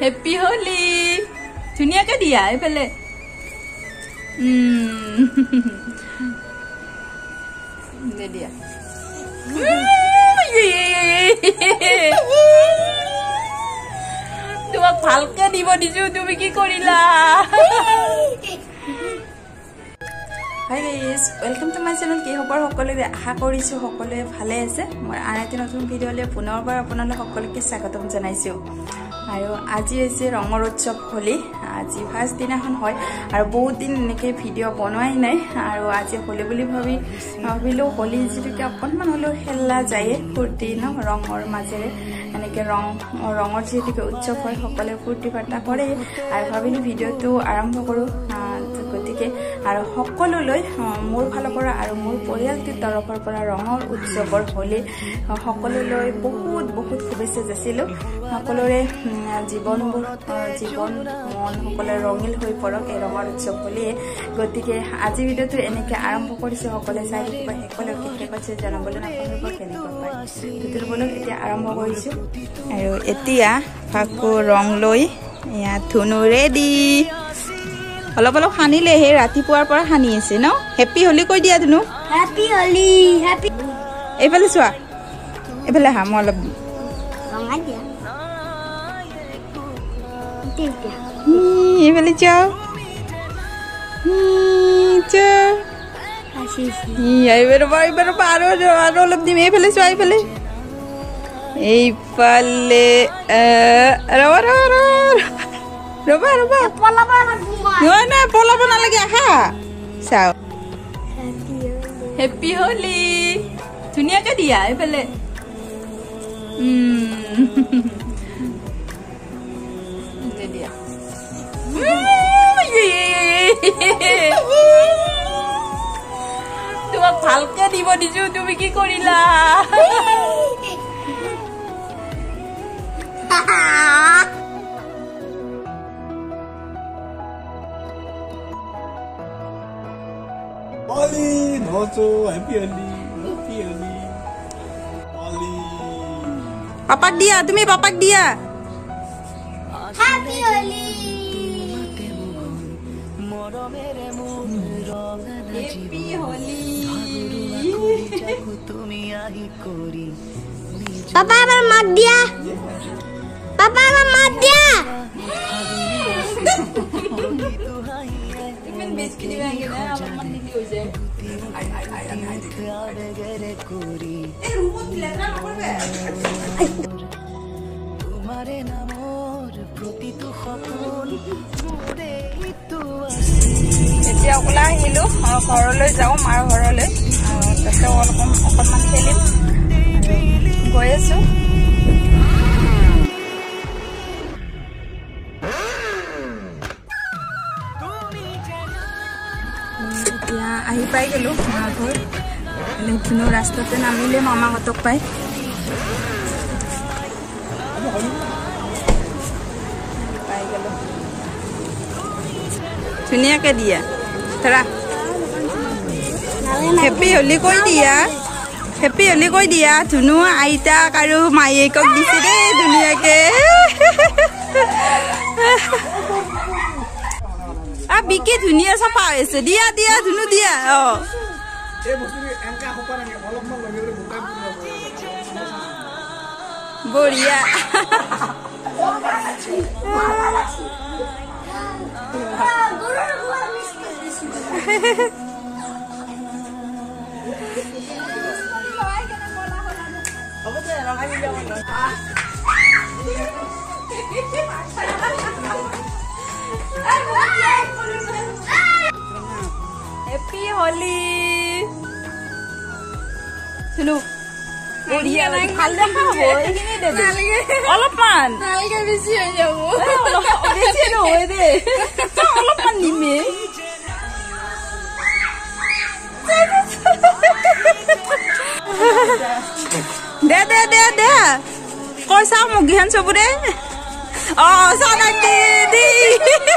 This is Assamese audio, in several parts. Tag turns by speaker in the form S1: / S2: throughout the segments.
S1: হেপী হলি ধুনীয়াকে দিয়া এইফালে দিয়া তোমাক ভালকে দিব দিছো তুমি কি কৰিলা hi guys welcome to my channel কি খবৰ সকলোৰে? আশা কৰিছোঁ সকলোৱে ভালে আছে। মই আন এটি নতুন ভিডিঅ'লৈ পুনৰবাৰ আপোনালোক সকলোকে স্বাগতম জনাইছোঁ। আৰু আজি হৈছে ৰঙৰ উৎসৱ হোলী। আজি ফাৰ্ষ্ট দিনাখন হয় আৰু বহুত দিন এনেকৈ ভিডিঅ' বনোৱাই নাই। আৰু আজি হোলী বুলি ভাবি ভাবিলোঁ হোলী যিটোকে অকণমান হ'লেও খেলা যায়ে ফূৰ্তি ন? ৰঙৰ মাজেৰে। এনেকৈ ৰং ৰঙৰ যিহেতুকে উৎসৱ হয় সকলোৱে ফূৰ্তি ফাৰ্তা কৰে। আৰু ভাবিলোঁ ভিডিঅ'টো আৰম্ভ কৰোঁ। আৰু সকলোলৈ মোৰ ফালৰ পৰা আৰু মোৰ পৰিয়ালটোৰ তৰফৰ পৰা ৰঙৰ উৎসৱৰ হোলী সকলোলৈ বহুত বহুত শুভেচ্ছা যাচিলোঁ। সকলোৰে জীৱনবোৰ জীৱন মন সকলোৰে ৰঙিল হৈ পৰক এই ৰঙৰ উৎসৱ হোলীয়ে। গতিকে আজি ভিডিঅ'টো এনেকৈ আৰম্ভ কৰিছোঁ। সকলোৱে চাই থাকিব সকলোকে শেষ হৈছে জনাবলৈ বলক এতিয়া আৰম্ভ কৰিছোঁ। আৰু এতিয়া ফাকু ৰং লৈ ইয়াত ধুনু ৰেডি অলপ অলপ সানিলে সেই ৰাতিপুৱাৰ পৰা সানি আছে ন? হেপী হলি কৈ দিয়া ধুনু
S2: হেপী
S1: এইফালে চোৱা। এইফালে হা মই অলপ এইফালে ই, এইবাৰ আৰু আৰু অলপ দিম। এইফালে চোৱা এইফালে। এইফালে ৰ'বা ৰ'বা ৰ'বা ৰ'বা। নহয় নহয় পলাব নালাগে আহা। চাও।
S2: হেপী হলি
S1: ধুনীয়াকে দিয়া এইফালে। দিয়া। তোমাক ভালকে দিব দিছো তুমি কি কৰিলা?
S3: also happy early, happy early. Ollie.
S1: পাপাক দিয়া তুমি পাপাক দিয়া
S2: happy Holi
S1: happy Holi
S2: papa এবাৰ মাত দিয়া
S1: এই ৰুমত লেতেৰা নকৰিবা এতিয়া ওলাই আহিলো ঘৰলৈ যাওঁ মাৰ ঘৰলৈ তাতে অলপমান অকণমান খেলিম গৈ আছো এতিয়া আহি পাই গ'লো মাৰ ঘৰ ধুনু ৰাস্তাতে নামিলে মামাহঁতক পাই পাই। গ'লো ধুনীয়াকে দিয়া। ধৰা। হেপী হলি কৈ দিয়া। হেপী হলি কৈ দিয়া। ধুনু আইতাক আৰু মায়েকক দিছে দেই ধুনীয়াকে। আ বিকি ধুনীয়া চাফা হৈছে দিয়া দিয়া ধুনু দিয়া অ
S3: এনেকা হ'ব নেকি অলপমান লগে লগে বোকা
S1: বঢ়িয়া হেপী হলি ধুনু বঢ়িয়া ভাল দেখা হ'ব এইখিনি দে দে। অলপমান।
S2: নালাগে বেছি হৈ যাব।
S1: অলপ- বেছি নহয় দে। অলপমান নিমে। দে দে দে দে। কৈ চাওঁ মুগীখন চবৰে? অ চানা দি দি।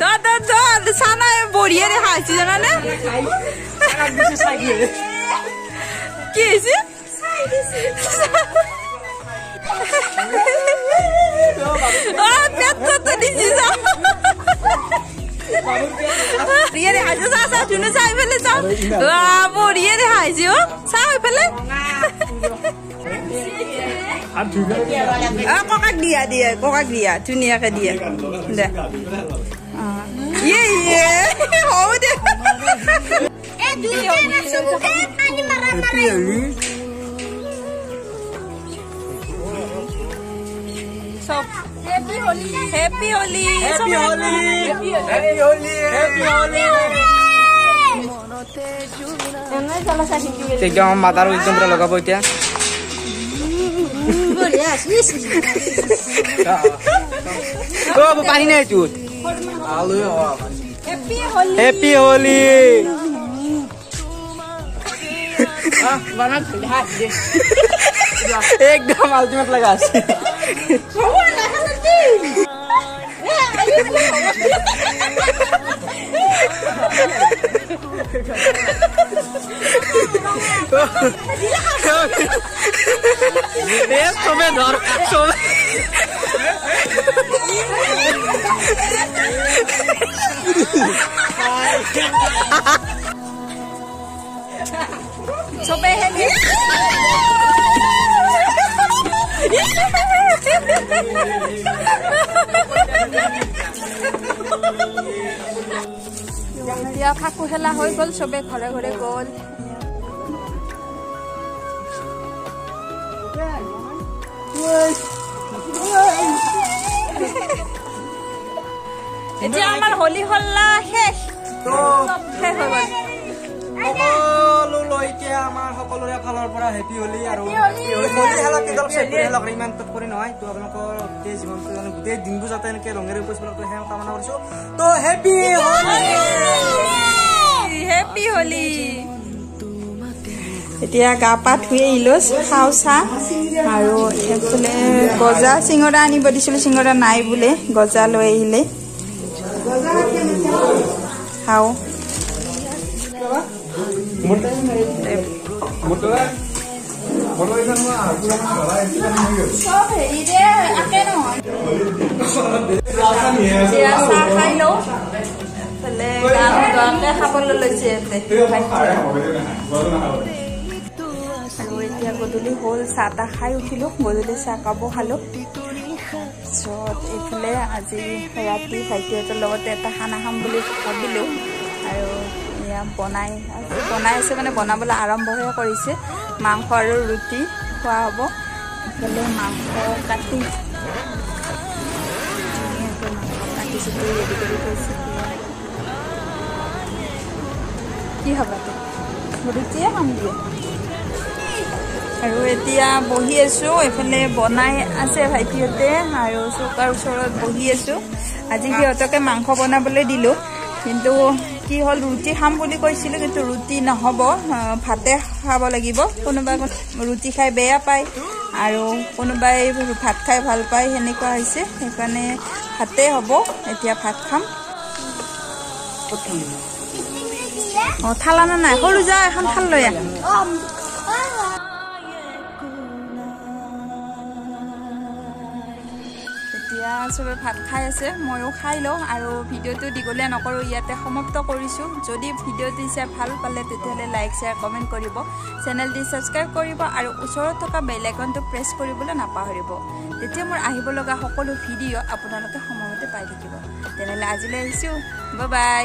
S1: দ দ দ চানা বঢ়িয়া দেখা হৈছে জানানে কি হৈছে Ah, পেটটো দিছি যা। বঢ়িয়া দেখাইছে চা চা ধুনু চাই পেলাই চা বঢ়িয়া দেখাইছে অ' চা হৈ পেলাই
S3: হাত ধুই পেলাই
S1: অ ককাক দিয়া দিয়ে ককাক দিয়া ধুনীয়াকে দিয়ে দে অ। ইয়ে ইয়ে হও দে
S2: Eh, dulu langsung buka ani marah-marah.
S1: চব
S2: Happy Holi.
S1: Happy Holi
S3: Happy Holi! Happy Holi! Happy Holi!
S4: একদম আমাৰ মাতাৰ একদম পুৰা লগাব এতিয়া অ পানী নাই এইটোত
S1: হেপী হলি
S4: হেপী হলি একদম আল্টিমেট লগা আছে এ, চবে ধৰ চবে
S1: চবে এতিয়া ফাকু খেলা হৈ গ'ল চবে ঘৰে ঘৰে গ'ল। এতিয়া আমাৰ হোলী হল্লা শেষ। চব শেষ হৈ গ'ল।
S4: সকলোলৈ এতিয়া আমাৰ সকলোৰে ফালৰ পৰা হেপী হলি আৰু হোলী। ইমান তৎ কৰি নহয়। তো আপোনালোকৰ গোটেই জীৱনটো মানে গোটেই দিনবোৰ যাতে এনেকে ৰঙেৰে সেই কামনা কৰিছো। তো হেপী
S1: হেপী হোলী। এতিয়া গা পা ধুই আহিলো খাওঁ চাহ। আৰু সেইফালে গজা চিঙৰা আনিব দিছিলো চিঙৰা নাই বোলে গজা লৈ আহিলে। খাওঁ। চাহ খাই লওঁ। এইফালে গা নোধোৱাকে খাবলৈ লৈছে ইয়াতে। আৰু এতিয়া গধূলি হ'ল চাহ তাহ খাই উঠিলোঁ। গধূলি চাহ কাপো খালোঁ। তাৰপিছত এইফালে আজি ৰাতি ভাইটিহঁতৰ লগতে এটা খানা খাম বুলি ভাবিলোঁ। আৰু এয়া বনাই বনাই আছে মানে বনাবলৈ আৰম্ভহে কৰিছে। মাংস আৰু ৰুটি খোৱা হ'ব। এইফালে মাংস কাটি ধুনীয়াকৈ মাংস কাটি চুটি ৰেডি কৰি থৈছে। কি হ'ব ৰুটিয়ে খাম দিয়ে আৰু এতিয়া বহি আছোঁ এইফালে বনাই আছে ভাইটিহঁতে আৰু চৌকাৰ ওচৰত বহি আছোঁ। আজি সিহঁতকে মাংস বনাবলৈ দিলোঁ কিন্তু কি হ'ল ৰুটি খাম বুলি কৈছিলোঁ কিন্তু ৰুটি নহ'ব ভাতে খাব লাগিব। কোনোবাই ৰুটি খাই বেয়া পায় আৰু কোনোবাই ভাত খাই ভাল পায় সেনেকুৱা হৈছে। সেইকাৰণে ভাতেই হ'ব এতিয়া ভাত খাম। অঁ থালানা নাই সৰু যা এখন থাল লৈ আহ এতিয়া চবে ভাত খাই আছে ময়ো খাই লওঁ আৰু ভিডিঅ'টো দীঘলীয়া নকৰোঁ ইয়াতে সমাপ্ত কৰিছোঁ। যদি ভিডিঅ'টো চাই ভাল পালে তেতিয়াহ'লে লাইক শ্বেয়াৰ কমেণ্ট কৰিব। চেনেলটি ছাবস্ক্ৰাইব কৰিব আৰু ওচৰত থকা বেল আইকনটো প্ৰেছ কৰিবলৈ নাপাহৰিব। তেতিয়া মোৰ আহিব লগা সকলো ভিডিঅ' আপোনালোকে সময়মতে পাই থাকিব। তেনেহ'লে আজিলৈ আহিছোঁ। বাই